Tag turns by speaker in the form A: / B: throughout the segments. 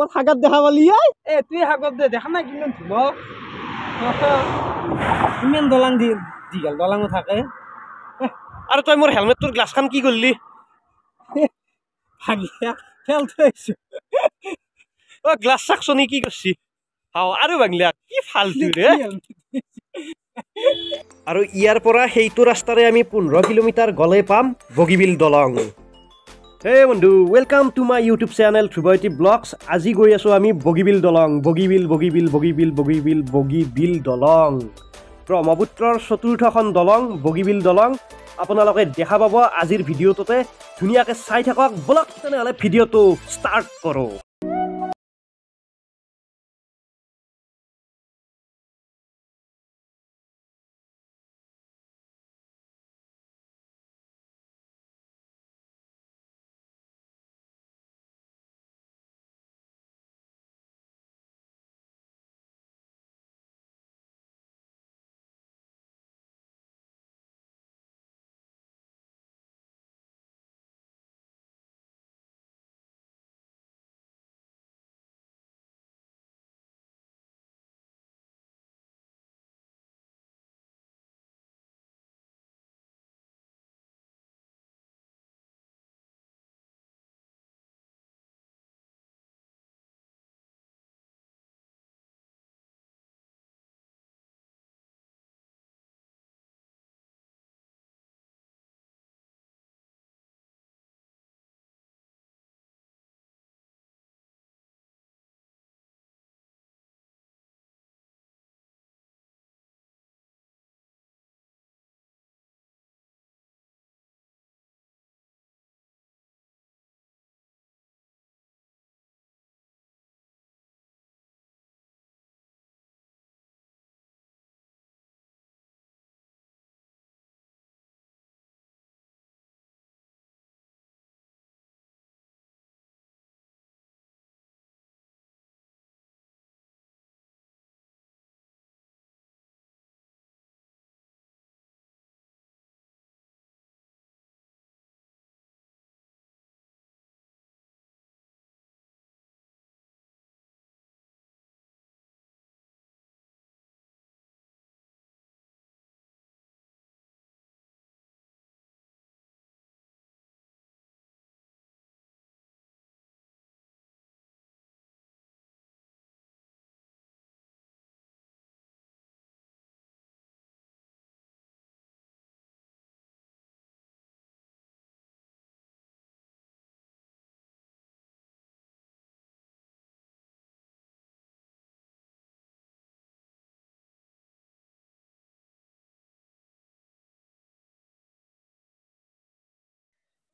A: ক'ত সাগত দেখা পালি ঐ
B: এ তুই সাগত দে দেখা নাই কিমান ধুল। ইমান দলাং দি দীঘল দলাঙো থাকে।
A: আৰু তই মোৰ হেলমেটটোৰ গ্লাছখন কি কৰিলি?
B: ভাগিয়া খেল থৈছো
A: অ গ্লাছ চাকচনি কি কৰছি? হাও আৰু বাংলিয়া কি ফাল্টু ৰে? আৰু ইয়াৰ পৰা সেইটো ৰাস্তাৰে আমি পোন্ধৰ কিলোমিটাৰ গ'লে পাম বগীবিল দলং। হে বন্ধু welcome to my YouTube channel Dhruvati vlogs আজি গৈ আছোঁ আমি বগীবিল দলং। বগীবিল বগীবিল বগীবিল বগীবিল বগীবিল দলং। ব্ৰহ্মপুত্ৰৰ চতুৰ্থখন দলং বগীবিল দলং। আপোনালোকে দেখা পাব আজিৰ ভিডিঅ'টোতে। ধুনীয়াকৈ চাই থাকক বলক তেনেহ'লে ভিডিঅ'টো ষ্টাৰ্ট কৰোঁ।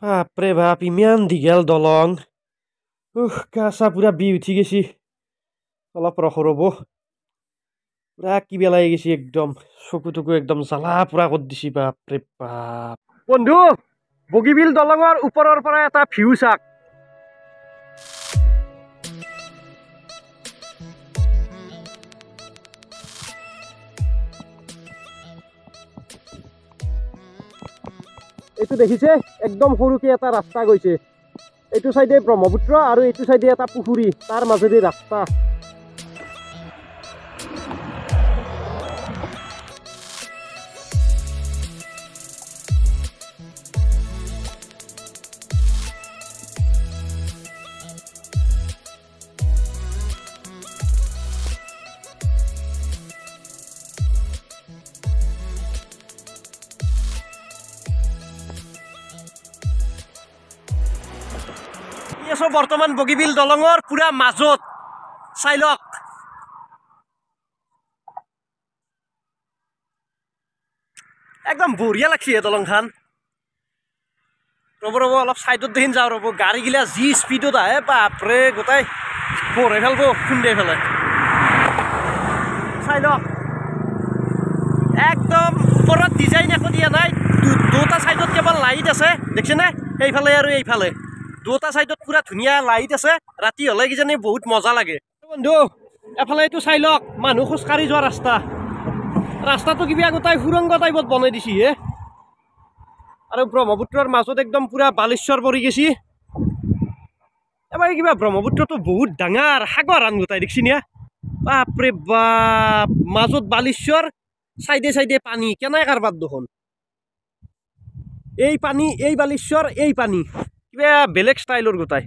A: বাপৰে বাপ ইমান দীঘল দলং। উহ চা পূৰা বি উঠি গৈছি। অলপ ৰখ ৰ'ব। পূৰা কিবা লাগি গৈছে একদম। চকু টকু একদম জ্বালা পূৰা কৰি দিছি বাপৰে বাপ। বন্ধু বগীবিল দলঙৰ ওপৰৰ পৰা এটা ভিউ চাক এইটো দেখিছে? একদম সৰুকে এটা ৰাস্তা গৈছে। এইটো চাইডে ব্ৰহ্মপুত্ৰ আৰু এইটো চাইডে এটা পুখুৰী তাৰ মাজেদি ৰাস্তা। আছো বৰ্তমান বগীবিল দলঙৰ পুৰা মাজত। চাই লওক। একদম বঢ়িয়া লাগছি দলংখন। ৰ'ব ৰ'ব অলপ চাইডত দেখি যাওঁ ৰ'ব গাড়ীগিলা যি স্পীডত আহে বাপৰে গোটাই বঢ়াই পেলাব খুন্দাই পেলাই চাই লওক। একদম ওপৰত ডিজাইন একো দিয়া নাই দুটা চাইডত কেৱল লাইট আছে দেখিছেনে? এইফালে আৰু এইফালে। দুটা চাইডত পুৰা ধুনীয়া লাইট আছে ৰাতি হ'লে কিজানি বহুত মজা লাগে। বন্ধু এফালে এইটো চাই লওক মানুহ খোজকাঢ়ি যোৱা ৰাস্তা। ৰাস্তাটো কিবা গোটাই সুৰংগ টাইপত বনাই দিছি হে। আৰু ব্ৰহ্মপুত্ৰৰ মাজত একদম পুৰা বালেশ্বৰ পৰি গেছি। এবাৰ কিবা ব্ৰহ্মপুত্ৰটো বহুত ডাঙৰ সাগৰ আন গোটাই দেখিছি নে? বাপৰে বাপ মাজত বালিশ্বৰ চাইডে চাইডে পানী কেনাই কাৰবাৰ দেখোন? এই পানী এই বালিশ্বৰ এই পানী। কিবা বেলেগ ষ্টাইলৰ গোটাই।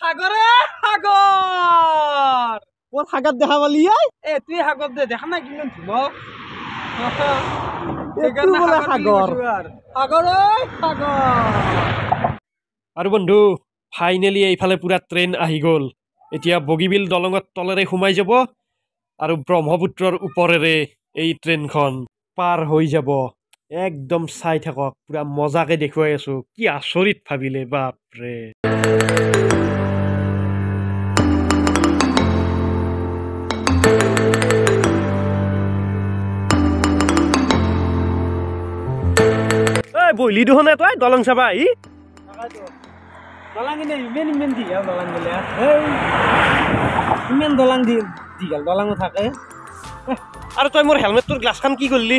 B: সাগৰে সাগৰ।
A: ক'ত সাগৰ দেখা পালি আই
B: এ তুই সাগৰ দে দেখা নাই কিমান ধুমক
A: এইটো বোলে সাগৰ।
B: সাগৰে। সাগৰ
A: আৰু বন্ধু ফাইনেলি এইফালে পূৰা ট্ৰেইন আহি গ'ল। এতিয়া বগীবিল দলঙত তলেৰে সোমাই যাব আৰু ব্ৰহ্মপুত্ৰৰ ওপৰেৰে এই ট্ৰেইনখন পাৰ হৈ যাব। একদম চাই থাকক পূৰা মজাকে দেখুৱাই আছো। কি আচৰিত ভাবিলে বাপৰে। বহিলি দেখোন তই দলং চাবা আহি
B: দলাং কিনে ইমান ইমান দীঘল দলাং গলে এই ইমান দলাং দি দীঘল দলাঙো থাকে।
A: আৰু তই মোৰ হেলমেটটোৰ গ্লাছখন কি কৰিলি?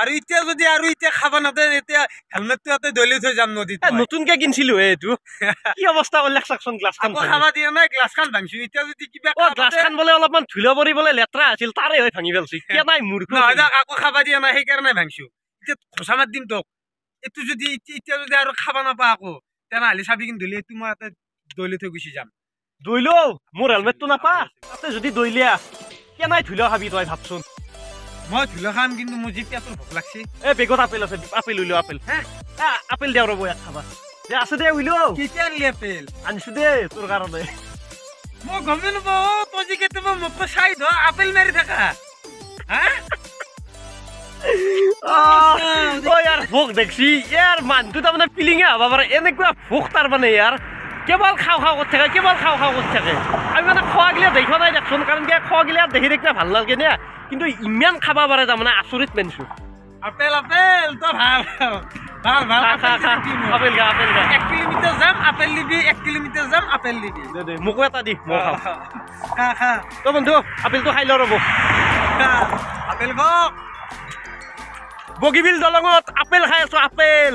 B: আৰু এতিয়া যদি আৰু এতিয়া খাবা নাতে এতিয়া হেলমেটটো ইয়াতে দলি থৈ যাম নদীত।
A: নতুনকে কিনছিলো হে এইটো। কি অৱস্থা কৰিলে চাকচোন গ্লাছখন
B: খাবা দিয়া নাই গ্লাছখন ভাঙিছো। এতিয়া যদি কিবা
A: অ গ্লাছখন বোলে অলপমান ধুলো পৰি বোলে লেতেৰা আছিল তাৰে হৈ ভাঙি পেলছি কিয় নাই মূৰ্খ
B: নহয় দিয়ক, আকৌ খাবা দিয়া নাই সেইকাৰণে ভাঙিছো। এতিয়া ঘোচা মাত দিম তোক। এইটো যদি এতিয়া যদি আৰু খাবা নাপা আকৌ তেনেহ'লে চাবি কিন্তু দলি এইটো মই ইয়াতে দলি থৈ গুচি যাম।
A: দৈলো মোৰ হেলমেটটো নাপা। তাতে যদি দৈলিয়া কিয় নাই ধুলো খাবি তই ভাবচোন?
B: মই ধুলো খাম কিন্তু মোৰ যি পেটৰ ভোক লাগছে।
A: এ বেগত আপেল আছে আপেল উলিও আপেল। হে? আপেল দেও ৰ'ব ইয়াত খাবা। দে আছে দে উলিও
B: কেতিয়া আনিলি আপেল?
A: আনিছো দে তোৰ কাৰণে।
B: মই গমেই নাপাওঁ তই যে কেতিয়াবা মোক চাই ধৰ আপেল মাৰি থাকা। হা?
A: অ ইয়াৰ ভোক দেখছি ইয়াৰ মানুহটো তাৰমানে ফিলিঙে হ'ব পাৰে এনেকুৱা ভোক তাৰমানে ইয়াৰ। কেৱল খাওঁ খাওঁ কৰি থাকে কেৱল খাওঁ খাওঁ কৰি থাকে। আমি মানে খোৱাগিলা দেখা নাই দেখোন কাৰণ কি খোৱাগিলা দেখি দেখিলে ভাল নালাগে নে। কিন্তু ইমান খাব পাৰে তাৰমানে আচৰিত পেঞ্চো
B: আপেল আপেল তই ভাল ভাল ভাল আপেল
A: খা আপেল খা
B: এক কিলোমিটাৰ যাম আপেল দিবি এক কিলোমিটাৰ যাম আপেল দিবি
A: দে দে মোকো এটা দি মই খাওঁ
B: খা খা
A: তো বন্ধু আপেলটো খাই লওঁ ৰ'ব।
B: আপেল খওক
A: বগীবিল দলঙত আপেল খাই আছো আপেল।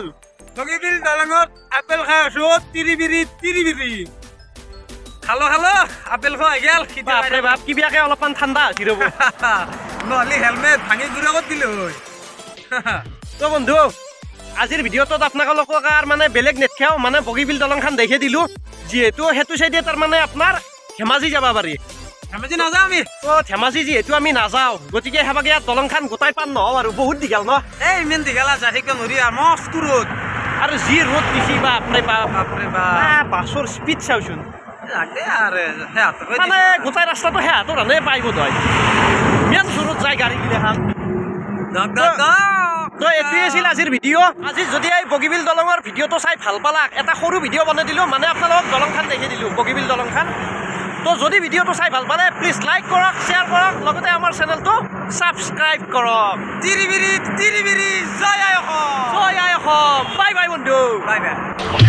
B: বগীবিল দলঙত আপেল খাই আছো তিৰিবিৰি তিৰিবিৰি। খালো খালো আপেল খোৱা গেল
A: বাপৰে বাপ কিবাকে অলপমান ঠাণ্ডা হৈছে ৰ'ব।
B: নহ'লে হেলমেট ভাঙি গুড়া কৰি দিলো হয়।
A: তো বন্ধু আজিৰ ভিডিঅ'টোত আপোনালোকক আৰু মানে বেলেগ নেটখাও মানে বগীবিল দলংখন দেখে দিলোঁ। যিহেতু সেইটো চাইডে তাৰমানে আপোনাৰ ধেমাজি যাব পাৰি।
B: ধেমাজি নাযাওঁ আমি।
A: তো ধেমাজি যিহেতু আমি নাযাওঁ গতিকে সেৱাকে ইয়াত দলংখন গোটাই পান নহওঁ আৰু বহুত দীঘল ন?
B: এই ইমান দীঘলা থাকিব নোৱাৰি আৰু মস্ত ৰ'দ।
A: আৰু যি ৰ'দ দিছি বাপৰে বাপ।
B: বাপৰে
A: আ, বাছৰ স্পীড চাওচোন। মানে গোটাই ৰাস্তাটো সেহাতৰ হানে পাই বোধ হয়। ইমান জোৰত যায় গাড়ীগিলাখান তো এইটোৱে আছিল আজিৰ ভিডিঅ' আজি যদি এই বগীবিল দলঙৰ ভিডিঅ'টো চাই ভাল পালাক এটা সৰু ভিডিঅ' বনাই দিলোঁ মানে আপোনালোকক দলংখন দেখি দিলোঁ বগীবিল দলংখন তো যদি ভিডিঅ'টো চাই ভাল পালে প্লিজ লাইক কৰক শ্বেয়াৰ কৰক লগতে আমাৰ চেনেলটো ছাবস্ক্ৰাইব কৰক
B: তিৰিবিৰি তিৰিবিৰি জয় আই অসম
A: জয় আই অসম বাই বাই বন্ধু
B: বাই বাই